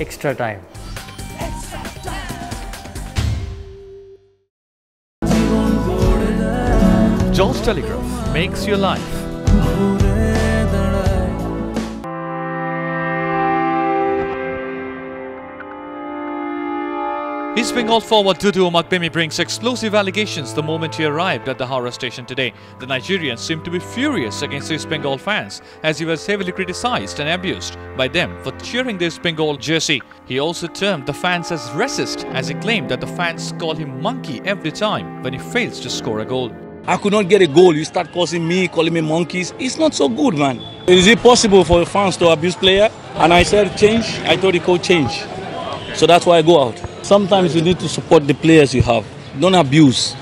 extra time. George Telegraph makes your life. East Bengal forward Dudu Omagbemi brings explosive allegations the moment he arrived at the Howrah station today. The Nigerian seemed to be furious against East Bengal fans as he was heavily criticized and abused by them for cheering East Bengal jersey. He also termed the fans as racist as he claimed that the fans call him monkey every time when he fails to score a goal. I could not get a goal. You start causing me, calling me monkeys. It's not so good, man. Is it possible for fans to abuse player? And I said change. I told the coach change. So that's why I go out. Sometimes you need to support the players you have. Don't abuse.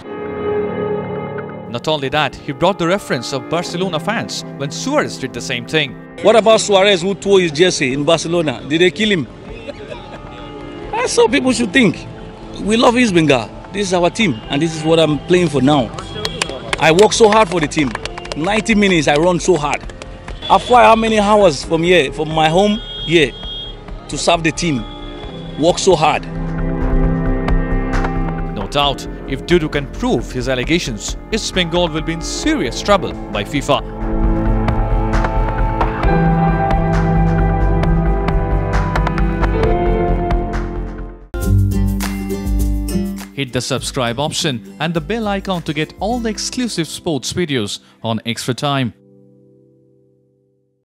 Not only that, he brought the reference of Barcelona fans when Suarez did the same thing. What about Suarez who tore his jersey in Barcelona? Did they kill him? That's how people should think. We love Bengal. This is our team and this is what I'm playing for now. I work so hard for the team. 90 minutes I run so hard. I fly how many hours from here, from my home here to serve the team. Work so hard. Doubt, if Dudu can prove his allegations, East Bengal will be in serious trouble by FIFA. Hit the subscribe option and the bell icon to get all the exclusive sports videos on Xtra Time.